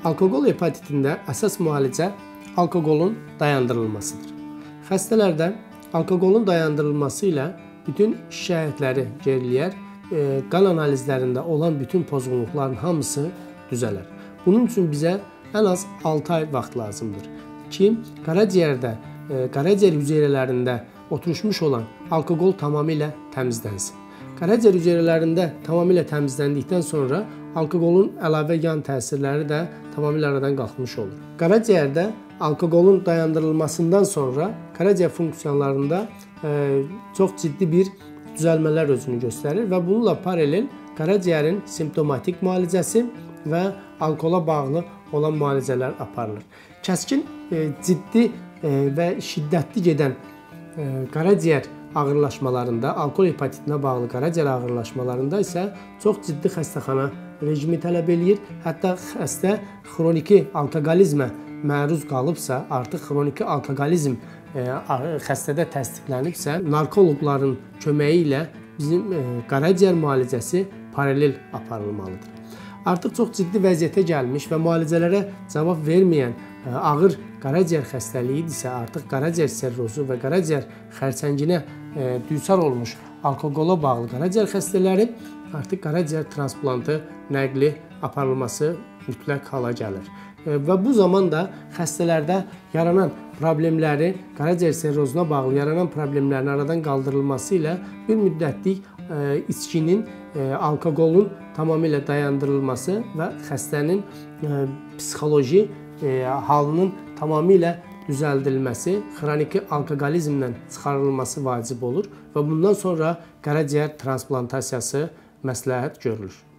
Alkoqol hepatitində əsas müalicə alkoqolun dayandırılmasıdır. Xəstələrdə alkoqolun dayandırılması ilə bütün şikayətləri geriləyər, e, qan analizlərində olan bütün pozğunluqların hamısı düzələr. Bunun üçün bizə ən az 6 ay vaxt lazımdır ki, qaraciyərdə, e, qaraciyər hüceyrələrində oturuşmuş olan alkoqol tamamilə təmizlənsin. Qaraciyər hüceyrələrində tamamilə təmizləndikdən sonra alkoqolun əlavə yan təsirləri də tamamilə aradan qalxmış olur. Qaraciyərdə alkoqolun dayandırılmasından sonra qaraciyər funksiyalarında e, çox ciddi bir düzəlmələr özünü göstərir və bununla paralel qaraciyərin simptomatik müalicəsi və alkola bağlı olan müalicələr aparılır. Kəskin e, ciddi e, və şiddətli gedən e, qaraciyər ağırlaşmalarında, alkol hepatitinə bağlı qaraciyər ağırlaşmalarında isə çox ciddi xəstəxana rejimi tələb eləyir. Hətta xəstə xroniki alkoqolizmə məruz qalıbsa, artıq xroniki alkoqolizm xəstədə təsdiqlənibsə, narkoloqların köməyi ilə bizim qaraciyər müalicəsi paralel aparılmalıdır. Artıq çox ciddi vəziyyətə gəlmiş və müalicələrə cavab verməyən ağır qaraciyər xəstəliyi isə artıq qaraciyər sirrozu və qaraciyər xərçənginə düçar olmuş alkoqola bağlı qaraciyər xəstələri artıq qaraciyər transplantı nəqli aparılması mütləq hala gəlir. Və bu zaman da xəstələrdə yaranan problemləri, qaraciyər sirrozuna bağlı yaranan problemlərin aradan qaldırılması ilə bir müddətlik içkinin, alkoqolun tamamilə dayandırılması və xəstənin psixoloji halının tamamilə düzəldilməsi, xroniki alkoqolizmdən çıxarılması vacib olur və bundan sonra qaraciyər transplantasiyası məsləhət görülür.